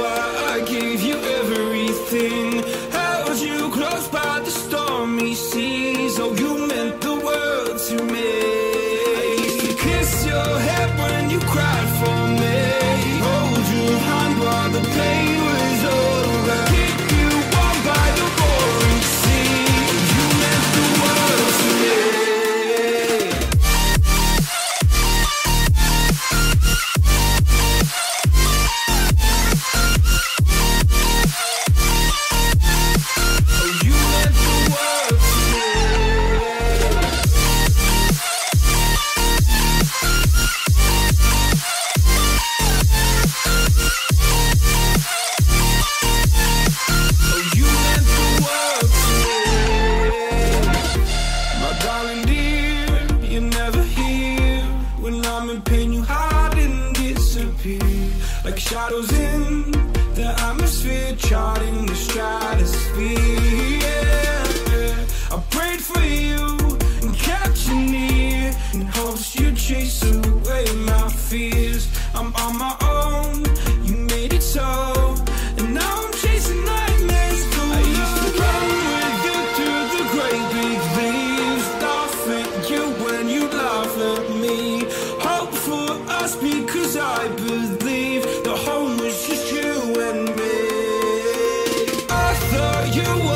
Why I gave you everything. When I'm in pain, you hide and disappear. Like shadows in the atmosphere, charting the stratosphere. Yeah. I prayed for you and kept you near in hopes you'd chase away you